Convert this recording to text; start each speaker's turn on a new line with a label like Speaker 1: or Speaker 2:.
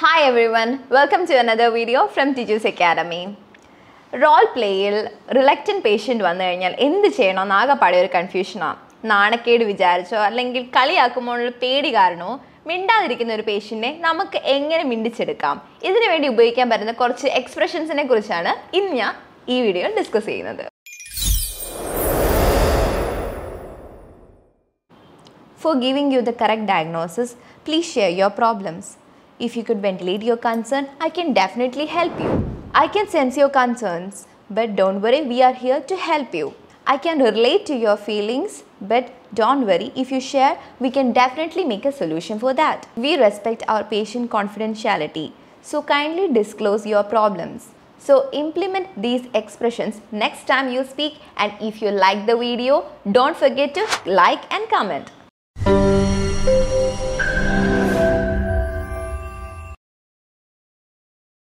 Speaker 1: Hi every one welcome to another video from Tiju's academy role പ്ലേയിൽ reluctant patient വന്നു കഴിഞ്ഞാൽ എന്ത് ചെയ്യണമെന്ന് ആകെപ്പാടെ ഒരു കൺഫ്യൂഷനാണ് നാണക്കേട് വിചാരിച്ചോ അല്ലെങ്കിൽ കളിയാക്കുമ്പോഴുള്ള പേടി കാരണമോ മിണ്ടാതിരിക്കുന്ന ഒരു പേഷ്യന്റിനെ നമുക്ക് എങ്ങനെ മിണ്ടിച്ചെടുക്കാം? ഇതിനു വേണ്ടി ഉപയോഗിക്കാൻ പറ്റുന്ന കുറച്ച് എക്സ്പ്രഷൻസിനെ കുറിച്ചാണ് ഇന്ന് ഞാൻ ഈ വീഡിയോ ഡിസ്കസ് ചെയ്യുന്നത്. For giving you the correct diagnosis please share your problems. If you could ventilate your concern, I can definitely help you. I can sense your concerns, but don't worry, we are here to help you. I can relate to your feelings, but don't worry, if you share, we can definitely make a solution for that. We respect our patient confidentiality, so kindly disclose your problems. So implement these expressions next time you speak and if you like the video, don't forget to like and comment.